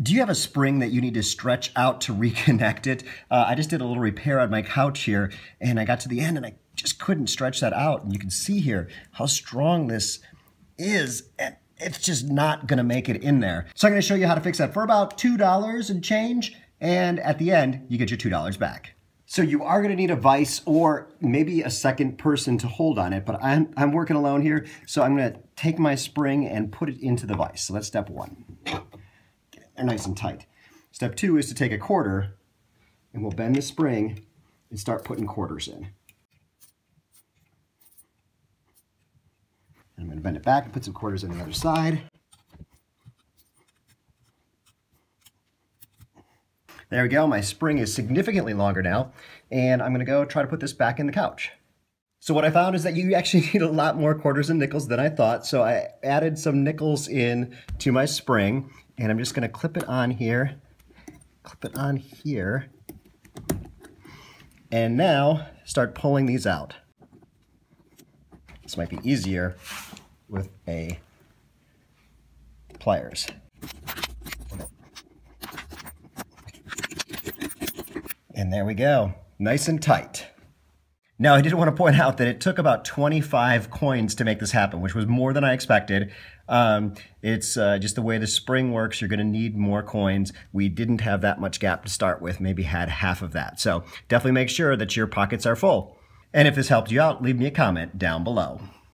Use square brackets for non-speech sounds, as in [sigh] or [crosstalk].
Do you have a spring that you need to stretch out to [laughs] reconnect it? Uh, I just did a little repair on my couch here and I got to the end and I just couldn't stretch that out. And you can see here how strong this is. And it's just not gonna make it in there. So I'm gonna show you how to fix that for about $2 and change. And at the end, you get your $2 back. So you are gonna need a vise or maybe a second person to hold on it, but I'm, I'm working alone here. So I'm gonna take my spring and put it into the vise. So that's step one are nice and tight. Step two is to take a quarter and we'll bend the spring and start putting quarters in. And I'm going to bend it back and put some quarters on the other side. There we go. My spring is significantly longer now. And I'm going to go try to put this back in the couch. So what I found is that you actually [laughs] need a lot more quarters and nickels than I thought. So I added some nickels in to my spring and I'm just gonna clip it on here, clip it on here, and now start pulling these out. This might be easier with a pliers. And there we go, nice and tight. Now, I did want to point out that it took about 25 coins to make this happen, which was more than I expected. Um, it's uh, just the way the spring works. You're going to need more coins. We didn't have that much gap to start with, maybe had half of that. So definitely make sure that your pockets are full. And if this helped you out, leave me a comment down below.